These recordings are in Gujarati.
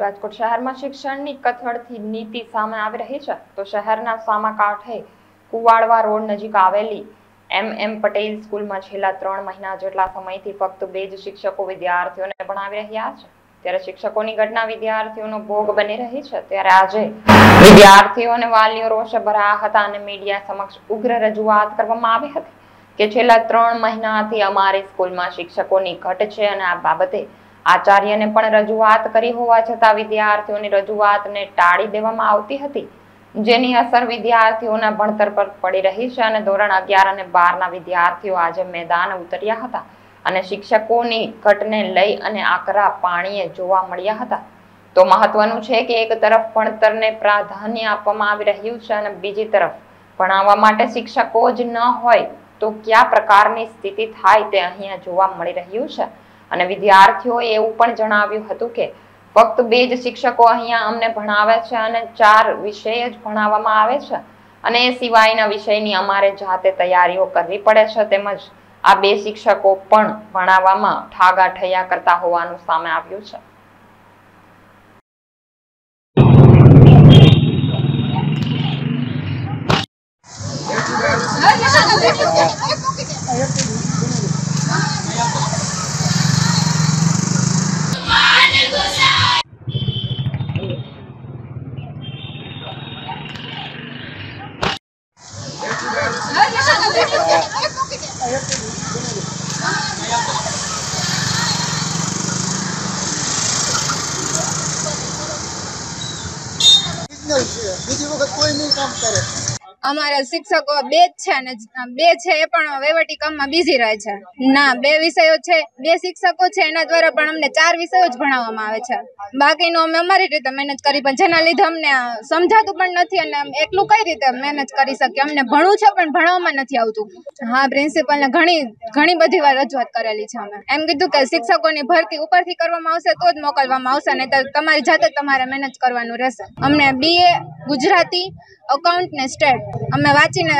રાજકોટ શહેરમાં શિક્ષણની કથળથી નીતિ સામે આવી રહી છે. તો શહેરના સામાકાંઠે કુવાડવા રોડ નજીક આવેલી એમ એમ પટેલ સ્કૂલમાં છેલ્લા ત્રણ મહિના જેટલા સમયથી ફક્ત બે જ શિક્ષકો વિદ્યાર્થીઓને ભણાવી રહ્યા છે. ત્યારે શિક્ષકોની ઘટના વિદ્યાર્થીઓનો ભોગ બની રહી છે. ત્યારે આજે વિદ્યાર્થીઓ અને વાલીઓ રોષે ભરાયા હતા અને મીડિયા સમક્ષ ઉગ્ર રજૂઆત કરવામાં આવી હતી કે છેલ્લા ત્રણ મહિનાથી અમારી સ્કૂલમાં શિક્ષકોની ઘટ છે અને આ બાબતે આચાર્યને પણ રજૂઆત કરી હોવા છતાં વિદ્યાર્થીઓની રજૂઆતને ટાળી દેવામાં આવતી હતી, જેની અસર વિદ્યાર્થીઓના ભણતર પર પડી રહી છે અને ધોરણ અગિયાર અને બારના વિદ્યાર્થીઓ આજે મેદાન ઉતર્યા હતા અને શિક્ષકોની ઘટને લઈ અને આકરા પાણીએ જોવા મળ્યા હતા. તો મહત્વનું છે કે એક તરફ ભણતરને પ્રાધાન્ય આપવામાં આવી રહ્યું છે અને બીજી તરફ ભણાવવા માટે શિક્ષકો જ ન હોય તો કયા પ્રકારની સ્થિતિ થાય તે અહીંયા જોવા મળી રહ્યું છે. અને વિદ્યાર્થીઓએ એવું પણ જણાવ્યું હતું કે ફક્ત બે જ શિક્ષકો અહીંયા અમને ભણાવે છે અને ચાર વિષય જ ભણાવવામાં આવે છે. અને એ સિવાયના વિષયની અમારે જાતે તૈયારીઓ કરવી પડે છે તેમજ આ બે શિક્ષકો પણ ભણાવવામાં ઠાગા કરતા હોવાનું સામે આવ્યું છે. બીજી વખત કોઈ નહીં કામ કરે અમારા શિક્ષકો બે જ છે અને બે છે એ પણ વહીવટી કામમાં બિઝી રહે છે. ના, બે વિષયો છે, બે શિક્ષકો છે, એના દ્વારા પણ અમને ચાર વિષયો જ ભણાવવામાં આવે છે. બાકીનું અમે અમારી રીતે મહેનત કરી, પણ જેના લીધે અમને સમજાતું પણ નથી અને એટલું કઈ રીતે મહેનત કરી શકીએ? અમને ભણવું છે, પણ ભણાવવામાં નથી આવતું. હા પ્રિન્સિપલને ઘણી ઘણી બધી વાર રજૂઆત કરેલી છે અમે. એમ કીધું કે શિક્ષકોની ભરતી ઉપરથી કરવામાં આવશે, તો જ મોકલવામાં આવશે નહીં તો તમારી જાતે તમારે મહેનત કરવાનું રહેશે. અમને બીએ ગુજરાતી અકાઉન્ટ ને સ્ટેટ અમે વાંચીને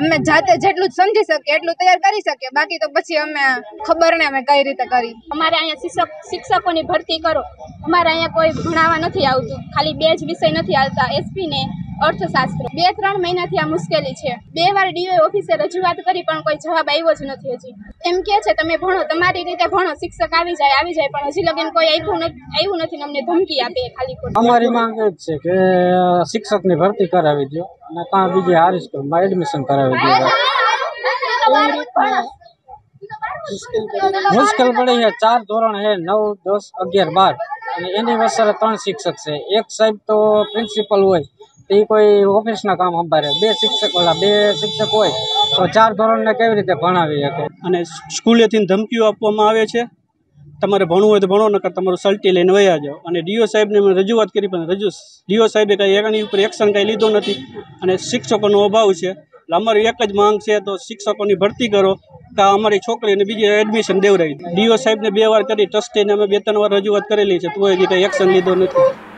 અમે જાતે જેટલું જ સમજી શકીએ, એટલું તૈયાર કરી શકીએ. બાકી તો પછી અમે ખબર ને અમે કઈ રીતે કરી? અમારે અહીંયા શિક્ષક, શિક્ષકોની ભરતી કરો. અમારે અહીંયા કોઈ ભણાવવા નથી આવતું. ખાલી બે જ વિષય નથી આવતા. એસપી ને અર્થશાસ્ત્ર. બે ત્રણ મહિનાથી આ મુશ્કેલી છે. બે વાર ડીઓ ઓફિસે રજૂઆત કરી પણ કોઈ જવાબ આવ્યો જ નથી હજી. એમ કે છે, તમે ભણો, તમારી રીતે ભણો, શિક્ષક આવી જાય આવી જાય, પણ હજી લગીન કોઈ આવ્યું આવ્યું નથી અમને ધમકી આપે ખાલી અમારી માંગ એ છે કે શિક્ષકની ભરતી કરાવી દો અને કાં બીજી હારી સ્કૂલમાં એડમિશન કરાવી દો મુશ્કેલ પડી છે. ચાર ધોરણ છે, નવ, દસ, અગિયાર, બાર. અને એની વસરે ત્રણ શિક્ષક છે. એક સાહેબ તો પ્રિન્સિપલ હોય. તે કોઈ ઓફિસના કામ સંભાળે. બે શિક્ષક ઓલા, બે શિક્ષક હોય તો ચાર ધોરણને કેવી રીતે ભણાવી શકે? અને સ્કૂલેથી ધમકીઓ આપવામાં આવે છે. તમારે ભણવું હોય તો ભણો, નકર તમારું સલ્ટી લઈને વયા જાઓ. અને ડીઓ સાહેબને મેં રજૂઆત કરી, પણ રજૂ ડીઓ સાહેબે કાંઈ એની ઉપર એક્શન કાંઈ લીધો નથી. અને શિક્ષકોનો અભાવ છે. એટલે અમારી એક જ માંગ છે, તો શિક્ષકોની ભરતી કરો, કે અમારી છોકરીને બીજી એડમિશન દેવડાવી ડીઓ સાહેબને બે વાર કરી ટ્રસ્ટીને અમે બે ત્રણ વાર રજૂઆત કરેલી છે. તો એ કંઈ એક્શન લીધો નથી.